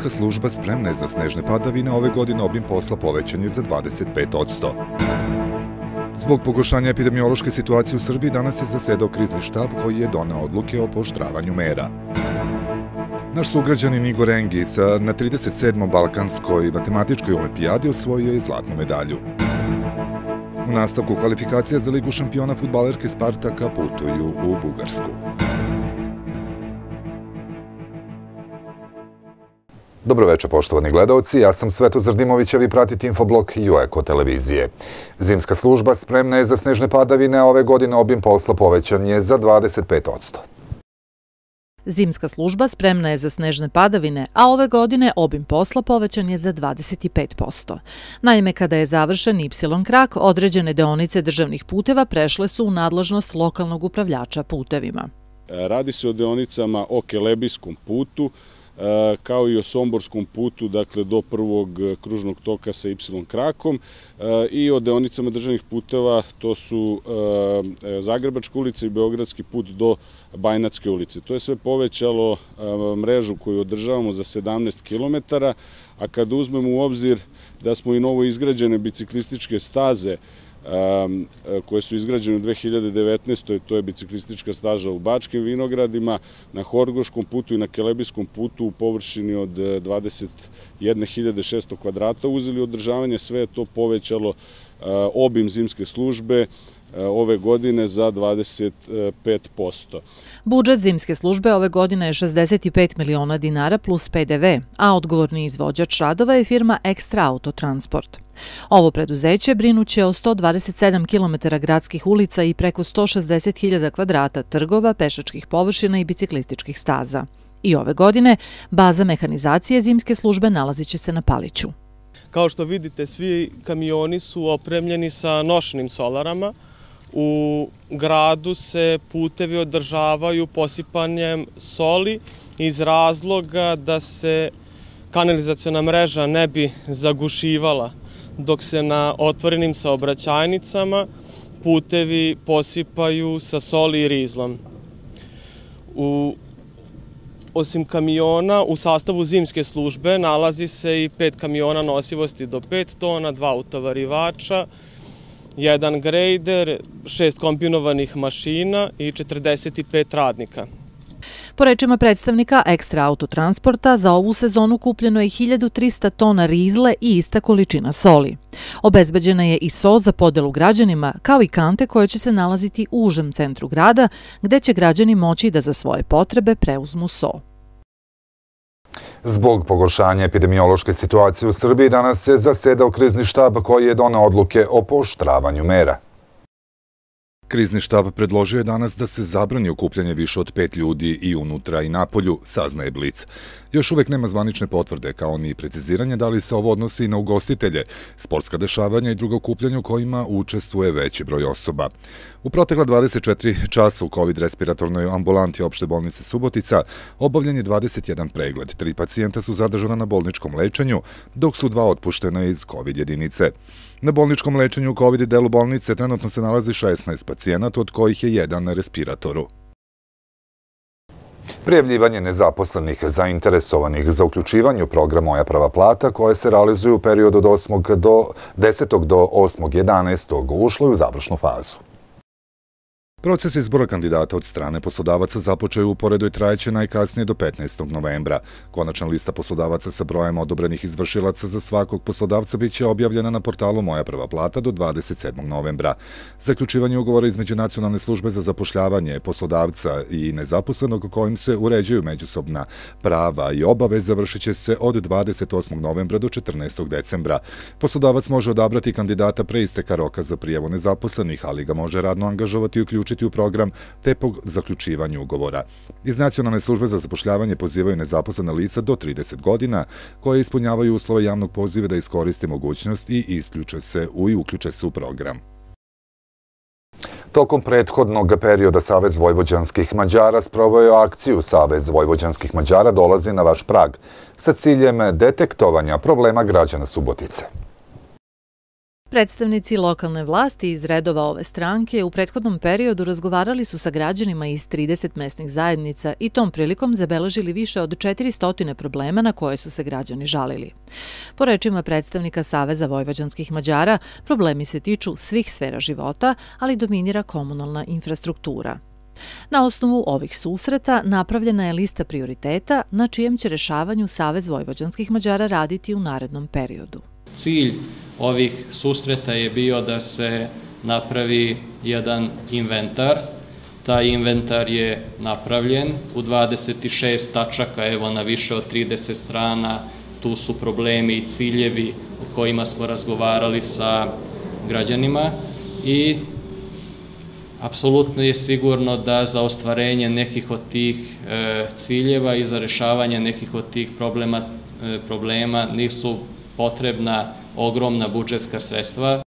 Zimska služba spremna je za snežne padavine, ove godine obim posla povećan je za 25%. Zbog pogoršanja epidemiološke situacije u Srbiji danas je zasedao krizni štab koji je donao odluke o poštravanju mera. Naš sugrađanin Igor Engis na 37. Balkanskoj matematičkoj olimpijadi osvojio je zlatnu medalju. U nastavku kvalifikacija za Ligu šampiona futbalerke Spartaka putuju u Bugarsku. Dobroveče, poštovani gledalci. Ja sam Svetozar Dimović, a vi pratite infoblog Jueko televizije. Zimska služba spremna je za snežne padavine, a ove godine obim posla povećan je za 25%. Zimska služba spremna je za snežne padavine, a ove godine obim posla povećan je za 25%. Naime, kada je završen Y krak, određene deonice državnih puteva prešle su u nadležnost lokalnog upravljača putevima. Radi se o deonicama o Kelebijskom putu, kao i o Somborskom putu, dakle do prvog e, kružnog toka sa Y krakom e, i o deonicama državnih puteva, to su Zagrebačka ulica i Beogradski put do Bajnatske ulice. To je sve povećalo mrežu koju održavamo za 17 km, a kada uzmemo u obzir da smo i novo izgrađene biciklističke staze koje su izgrađene u 2019. To je biciklistička staža u Bačkim vinogradima, na Horgoškom putu i na Kelebijskom putu u površini od 21.600 kvadrata uzeli održavanje. Sve je to povećalo uh, obim zimske službe, E, ove godine za 25%. Budžet zimske službe ove godine je 65 miliona dinara plus PDV, a odgovorni izvođač radova je firma Extra Autotransport. Ovo preduzeće brinuće o 127 km gradskih ulica i preko 160.000 kvadrata trgova, pešačkih površina i biciklističkih staza. I ove godine baza mehanizacije zimske službe nalazit će se na Paliću. Kao što vidite, svi kamioni su opremljeni sa nošnim solarama, U gradu se putevi održavaju posipanjem soli iz razloga da se kanalizacijona mreža ne bi zagušivala dok se na otvorenim saobraćajnicama putevi posipaju sa soli i rizlom. U, osim kamiona, u sastavu zimske službe nalazi se i pet kamiona nosivosti do 5 tona, dva utovarivača, jedan grejder, šest kombinovanih mašina i 45 radnika. Po rečima predstavnika Ekstra autotransporta, za ovu sezonu kupljeno je 1300 tona rizle i ista količina soli. Obezbeđena je i so za podelu građanima, kao i kante koje će se nalaziti u užem centru grada, gde će građani moći da za svoje potrebe preuzmu so. Zbog pogoršanja epidemiološke situacije u Srbiji danas se zasedao krizni štab koji je donao odluke o poštravanju mera. Krizni štab predložio je danas da se zabrani okupljanje više od pet ljudi i unutra i napolju, saznaje Blic. Još uvek nema zvanične potvrde, kao ni preciziranje da li se ovo odnosi na ugostitelje, sportska dešavanja i drugo okupljanje u kojima učestvuje veći broj osoba. U protekla 24 časa u COVID respiratornoj ambulanti opšte bolnice Subotica obavljen je 21 pregled. Tri pacijenta su zadržana na bolničkom lečenju, dok su dva otpuštena iz COVID jedinice. Na bolničkom lečenju u COVID delu bolnice trenutno se nalazi 16 pacijenata, od kojih je jedan na respiratoru. Prijavljivanje nezaposlenih zainteresovanih za uključivanje u program Moja prava plata koje se realizuju u periodu od 8. do 10. do 8. 11. ušlo je u završnu fazu. Proces izbora kandidata od strane poslodavaca započeo u uporedu i trajeće najkasnije do 15. novembra. Konačna lista poslodavaca sa brojem odobrenih izvršilaca za svakog poslodavca biće objavljena na portalu Moja prva plata do 27. novembra. Zaključivanje ugovora između Nacionalne službe za zapošljavanje poslodavca i nezaposlenog kojim se uređuju međusobna prava i obave završit će se od 28. novembra do 14. decembra. Poslodavac može odabrati kandidata pre isteka roka za prijavu nezaposlenih, ali ga može radno angažovati i uključiti uključiti u program te po zaključivanju ugovora. Iz Nacionalne službe za zapošljavanje pozivaju nezaposlene lica do 30 godina koje ispunjavaju uslove javnog poziva da iskoriste mogućnost i isključe se u i uključe se u program. Tokom prethodnog perioda Savez Vojvođanskih Mađara sprovojao akciju Savez Vojvođanskih Mađara dolazi na vaš prag sa ciljem detektovanja problema građana Subotice. Predstavnici lokalne vlasti iz redova ove stranke u prethodnom periodu razgovarali su sa građanima iz 30 mesnih zajednica i tom prilikom zabeležili više od 400 problema na koje su se građani žalili. Po rečima predstavnika Saveza Vojvođanskih Mađara, problemi se tiču svih sfera života, ali dominira komunalna infrastruktura. Na osnovu ovih susreta napravljena je lista prioriteta na čijem će rešavanju Savez Vojvođanskih Mađara raditi u narednom periodu. Cilj ovih susreta je bio da se napravi jedan inventar. Taj inventar je napravljen u 26 tačaka, evo na više od 30 strana, tu su problemi i ciljevi o kojima smo razgovarali sa građanima i apsolutno je sigurno da za ostvarenje nekih od tih e, ciljeva i za rešavanje nekih od tih problema, e, problema nisu potrebna ogromna budžetska sredstva.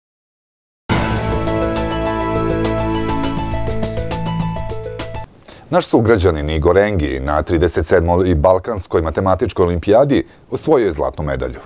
Naš sugrađanin Igor Engi na 37. Balkanskoj matematičkoj olimpijadi osvojio je zlatnu medalju.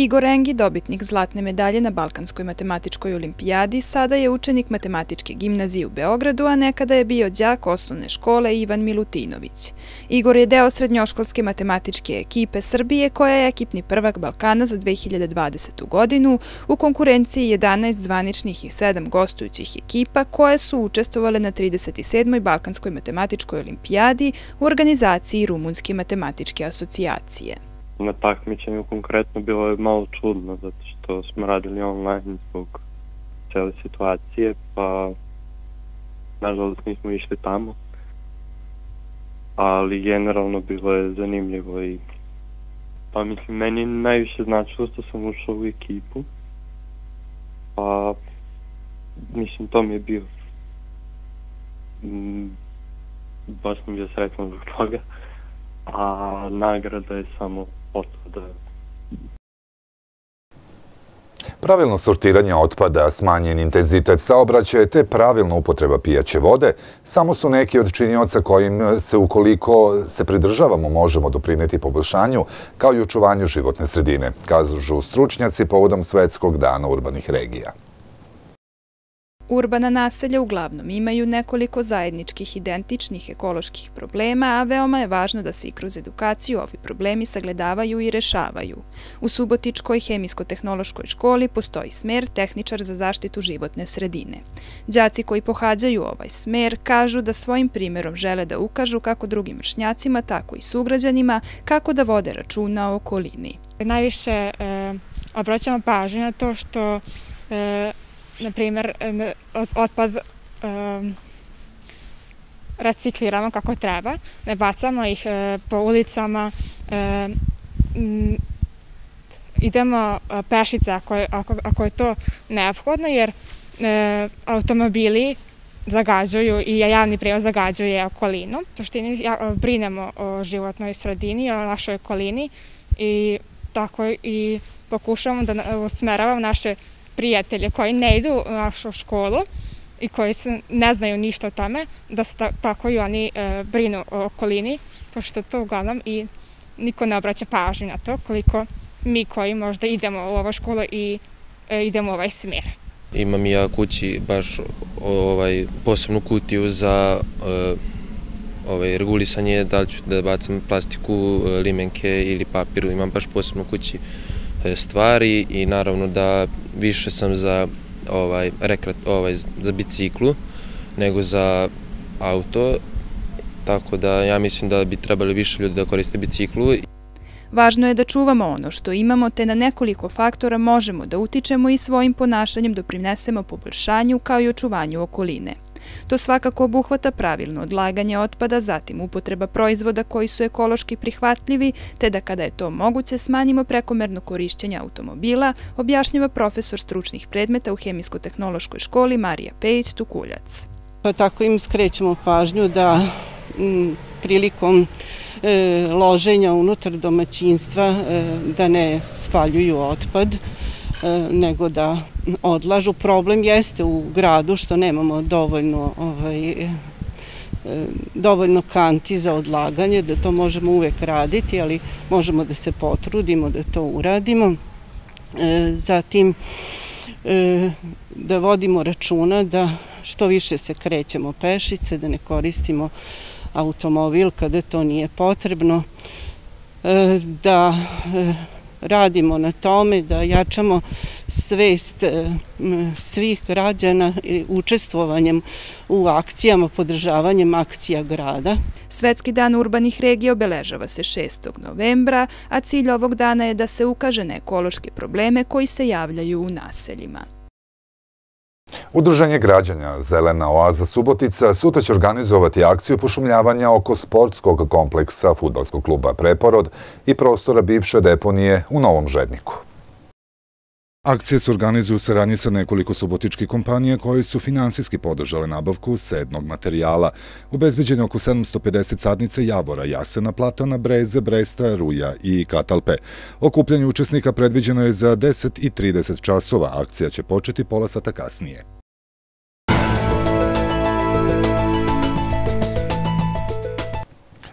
Igor Engi, dobitnik zlatne medalje na Balkanskoj matematičkoj olimpijadi, sada je učenik matematičke gimnazije u Beogradu, a nekada je bio đak osnovne škole Ivan Milutinović. Igor je deo srednjoškolske matematičke ekipe Srbije, koja je ekipni prvak Balkana za 2020. godinu u konkurenciji 11 zvaničnih i 7 gostujućih ekipa koje su učestvovale na 37. Balkanskoj matematičkoj olimpijadi u organizaciji Rumunske matematičke asocijacije na takmičenju konkretno bilo je malo čudno zato što smo radili online zbog cele situacije pa nažalost nismo išli tamo. Ali generalno bilo je zanimljivo i pa mislim meni najviše značilo što sam ušao u ekipu. Pa mislim to mi je bio baš sam bio srećan zbog toga a nagrada je samo otpada. Pravilno sortiranje otpada, smanjen intenzitet saobraćaja te pravilna upotreba pijaće vode samo su neki od činioca kojim se ukoliko se pridržavamo možemo doprineti poboljšanju kao i očuvanju životne sredine, kažu stručnjaci povodom Svetskog dana urbanih regija. Urbana naselja uglavnom imaju nekoliko zajedničkih identičnih ekoloških problema, a veoma je važno da se i kroz edukaciju ovi problemi sagledavaju i rešavaju. U Subotičkoj hemijsko-tehnološkoj školi postoji smer tehničar za zaštitu životne sredine. Đaci koji pohađaju ovaj smer kažu da svojim primerom žele da ukažu kako drugim vršnjacima, tako i sugrađanima, kako da vode računa o okolini. Najviše e, obraćamo pažnje na to što e, na primjer, otpad um, recikliramo kako treba, ne bacamo ih uh, po ulicama, uh, idemo uh, pešice ako ako, ako je to neophodno, jer uh, automobili zagađuju i javni prevoz zagađuje okolinu. U suštini ja, brinemo o životnoj sredini, o našoj okolini i tako i pokušavamo da usmeravamo naše prijatelje koji ne idu u našu školu i koji se ne znaju ništa o tome, da se tako i oni e, brinu o okolini, pošto to uglavnom i niko ne obraća pažnju na to koliko mi koji možda idemo u ovu školu i e, idemo u ovaj smjer. Imam ja kući baš ovaj, posebnu kutiju za e, ovaj, regulisanje, da li ću da bacam plastiku, e, limenke ili papiru, imam baš posebnu kući E, stvari i naravno da više sam za ovaj rekrat ovaj za biciklu nego za auto tako da ja mislim da bi trebali više ljudi da koriste biciklu Važno je da čuvamo ono što imamo, te na nekoliko faktora možemo da utičemo i svojim ponašanjem doprinesemo poboljšanju kao i očuvanju okoline. To svakako obuhvata pravilno odlaganje otpada, zatim upotreba proizvoda koji su ekološki prihvatljivi, te da kada je to moguće smanjimo prekomerno korišćenje automobila, objašnjava profesor stručnih predmeta u Hemijsko-tehnološkoj školi Marija Pejić Tukuljac. Pa tako im skrećemo pažnju da prilikom e, loženja unutar domaćinstva e, da ne spaljuju otpad, nego da odlažu. Problem jeste u gradu što nemamo dovoljno ovaj, e, dovoljno kanti za odlaganje, da to možemo uvek raditi, ali možemo da se potrudimo da to uradimo. zatim da vodimo računa da što više se krećemo pešice, da ne koristimo automobil kada to nije potrebno, da radimo na tome da jačamo svest e, svih građana učestvovanjem u akcijama, podržavanjem akcija grada. Svetski dan urbanih regija obeležava se 6. novembra, a cilj ovog dana je da se ukaže na ekološke probleme koji se javljaju u naseljima. Udruženje građanja Zelena oaza Subotica sutra će organizovati akciju pošumljavanja oko sportskog kompleksa futbalskog kluba Preporod i prostora bivše deponije u Novom Žedniku. Akcije se organizuju u saradnji sa nekoliko subotičkih kompanija koje su finansijski podržale nabavku sednog materijala. Ubezbeđene oko 750 sadnice Javora, Jasena, Platana, Breze, Bresta, Ruja i Katalpe. Okupljanje učesnika predviđeno je za 10 i 30 časova. Akcija će početi pola sata kasnije.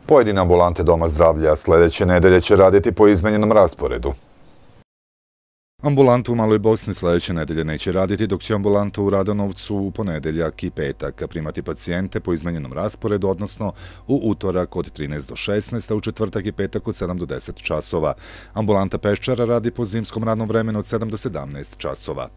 Pojedine ambulante Doma zdravlja sledeće nedelje će raditi po izmenjenom rasporedu. Ambulanta u Maloj Bosni sledeće nedelje neće raditi, dok će ambulanta u Radanovcu u ponedeljak i petak primati pacijente po izmenjenom rasporedu, odnosno u utorak od 13 do 16, a u četvrtak i petak od 7 do 10 časova. Ambulanta Peščara radi po zimskom radnom vremenu od 7 do 17 časova.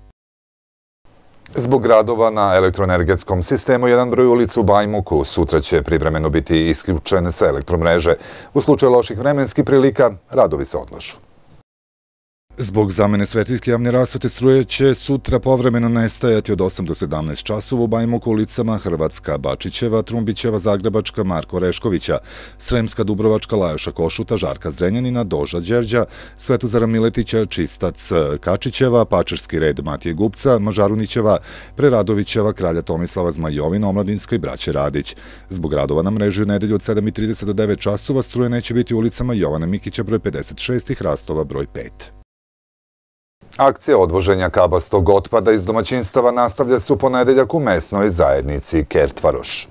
Zbog radova na elektroenergetskom sistemu, jedan broj ulica u Bajmuku sutra će privremeno biti isključen sa elektromreže. U slučaju loših vremenskih prilika, radovi se odlažu. Zbog zamene svetiljke javne rasvete struje će sutra povremeno nestajati od 8 do 17 časova u Bajmoku ulicama Hrvatska, Bačićeva, Trumbićeva, Zagrebačka, Marko Reškovića, Sremska, Dubrovačka, Lajoša Košuta, Žarka Zrenjanina, Doža Đerđa, Svetozara Miletića, Čistac Kačićeva, Pačarski red Matije Gupca, Mažarunićeva, Preradovićeva, Kralja Tomislava Zmajovina, Omladinska i Braće Radić. Zbog radova na mreži u nedelju od 7.30 do 9 časova struje neće biti ulicama Jovana Mikića broj 56 i Hrastova broj 5. Akcija odvoženja kabastog otpada iz domaćinstava nastavlja se u ponedeljak u mesnoj zajednici Kertvaroš.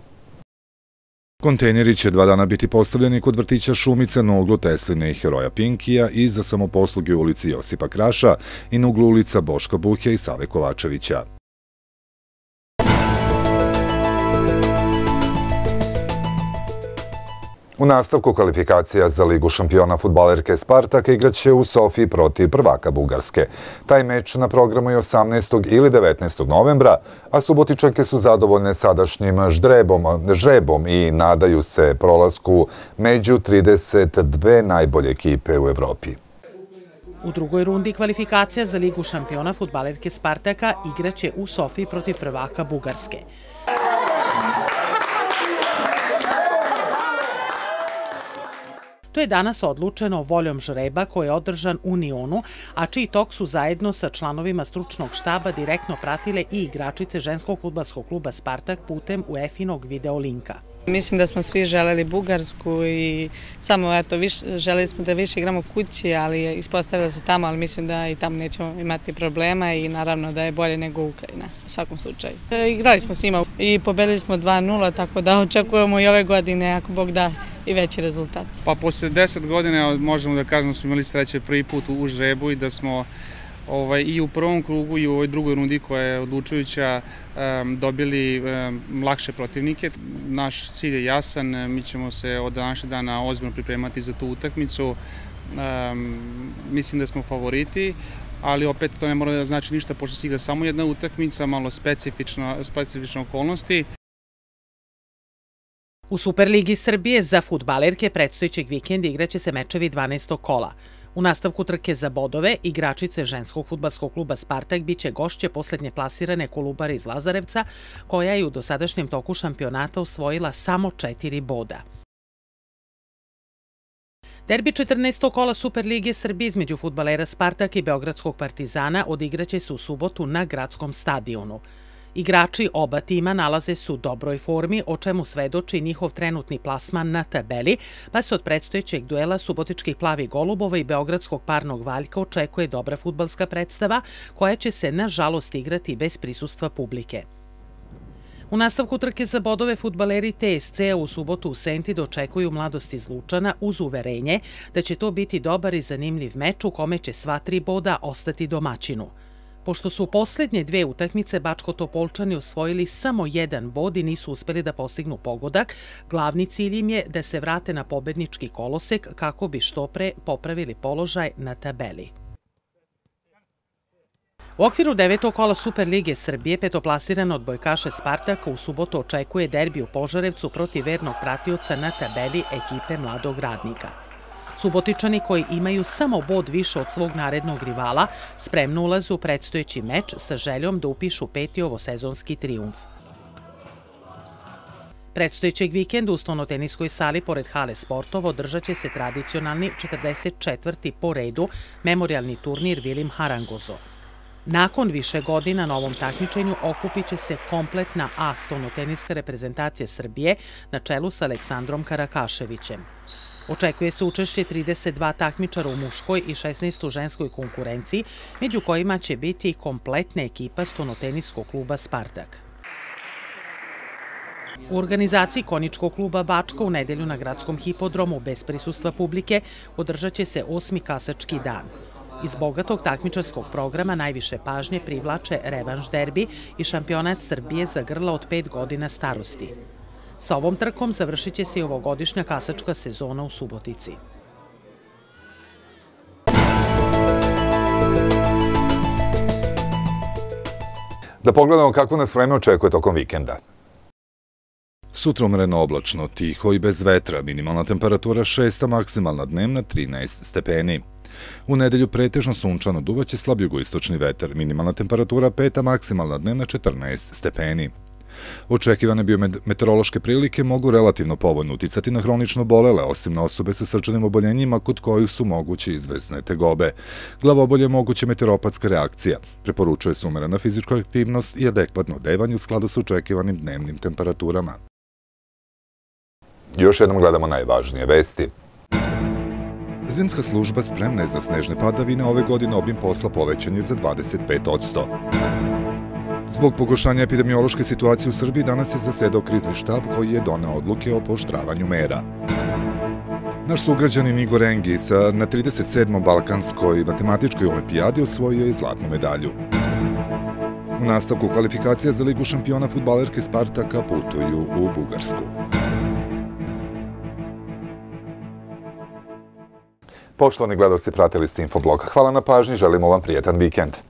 Kontejneri će dva dana biti postavljeni kod vrtića Šumice na uglu Tesline i Heroja Pinkija i za samoposluge u ulici Josipa Kraša i na uglu ulica Boška Buhja i Save Kovačevića. U nastavku kvalifikacija za Ligu šampiona futbalerke Spartak igraće u Sofiji protiv prvaka Bugarske. Taj meč na programu je 18. ili 19. novembra, a subotičanke su zadovoljne sadašnjim ždrebom, žrebom i nadaju se prolasku među 32 najbolje ekipe u Evropi. U drugoj rundi kvalifikacija za Ligu šampiona futbalerke Spartaka igraće u Sofiji protiv prvaka Bugarske. To je danas odlučeno voljom žreba koji je održan u Nionu, a čiji tok su zajedno sa članovima stručnog štaba direktno pratile i igračice ženskog futbalskog kluba Spartak putem UEFA-inog videolinka. Mislim da smo svi želeli Bugarsku i samo eto, viš, želeli smo da više igramo kući, ali ispostavilo se tamo, ali mislim da i tamo nećemo imati problema i naravno da je bolje nego Ukrajina u svakom slučaju. E, igrali smo s njima i pobedili smo 2-0, tako da očekujemo i ove godine, ako Bog da, i veći rezultat. Pa posle 10 godina možemo da kažemo da smo imali sreće prvi put u žrebu i da smo ovaj, i u prvom krugu i u ovoj drugoj rundi koja je odlučujuća dobili lakše protivnike. Naš cilj je jasan, mi ćemo se od današnjeg dana ozbiljno pripremati za tu utakmicu. mislim da smo favoriti, ali opet to ne mora da znači ništa pošto se igra samo jedna utakmica, malo specifična, specifične okolnosti. U Superligi Srbije za futbalerke predstojićeg vikenda igraće se mečevi 12. kola. U nastavku trke za bodove, igračice ženskog futbalskog kluba Spartak biće gošće poslednje plasirane Kolubare iz Lazarevca, koja je u dosadašnjem toku šampionata osvojila samo četiri boda. Derbi 14. kola Superlige Srbije između futbalera Spartak i Beogradskog partizana odigraće se u subotu na gradskom stadionu. Igrači oba tima nalaze se u dobroj formi, o čemu svedoči njihov trenutni plasman na tabeli, pa se od predstojećeg duela subotičkih plavi golubova i beogradskog parnog valjka očekuje dobra futbalska predstava, koja će se, nažalost, igrati bez prisustva publike. U nastavku trke za bodove futbaleri TSC u subotu u Senti dočekuju mladost iz Lučana uz uverenje da će to biti dobar i zanimljiv meč u kome će sva tri boda ostati domaćinu. Pošto su poslednje dve utakmice Bačko-Topolčani osvojili samo jedan bod i nisu uspeli da postignu pogodak, glavni cilj im je da se vrate na pobednički kolosek kako bi što pre popravili položaj na tabeli. U okviru devetog kola Superlige Srbije petoplasiran odbojkaša Spartaka u subotu očekuje derbi u Požarevcu protiv vernog pratioca na tabeli ekipe mladog radnika. Subotičani koji imaju samo bod više od svog narednog rivala spremno ulaze u predstojeći meč sa željom da upišu peti ovosezonski triumf. Predstojećeg vikenda u stonoteniskoj sali pored hale sportova održat će se tradicionalni 44. po redu memorialni turnir Vilim Harangozo – Nakon više godina na ovom takmičenju okupit će se kompletna A stonoteniska reprezentacija Srbije na čelu sa Aleksandrom Karakaševićem. Očekuje se učešće 32 takmičara u muškoj i 16 u ženskoj konkurenciji, među kojima će biti i kompletna ekipa stonoteniskog kluba Spartak. U organizaciji Koničkog kluba Bačka u nedelju na gradskom hipodromu bez prisustva publike održat će se osmi kasački dan. Iz bogatog takmičarskog programa najviše pažnje privlače revanš derbi i šampionat Srbije za grla od pet godina starosti. Sa ovom trkom završit će se i ovogodišnja kasačka sezona u Subotici. Da pogledamo kako nas vreme očekuje tokom vikenda. Sutra umreno oblačno, tiho i bez vetra, minimalna temperatura 6, a maksimalna dnevna 13 stepeni. U nedelju pretežno sunčano duvaće slab jugoistočni vetar, minimalna temperatura 5, a maksimalna dnevna 14 stepeni. Očekivane biometeorološke prilike mogu relativno povoljno uticati na hronično bolele, osim na osobe sa srčanim oboljenjima kod kojih su moguće izvesne tegobe. Glavobolje je moguća meteoropatska reakcija. Preporučuje se umerena fizička aktivnost i adekvatno odevanje u skladu sa očekivanim dnevnim temperaturama. Još jednom gledamo najvažnije vesti. Zimska služba spremna je za snežne padavine, ove godine obim posla povećan je za 25 odsto. Zbog pogoršanja epidemiološke situacije u Srbiji danas je zasedao krizni štab koji je donao odluke o poštravanju mera. Naš sugrađanin Igor Engis na 37. Balkanskoj matematičkoj olimpijadi osvojio je zlatnu medalju. U nastavku kvalifikacija za Ligu šampiona futbalerke Spartaka putuju u Bugarsku. Poštovani gledalci, pratili ste Infoblog. Hvala na pažnji, želimo vam prijetan vikend.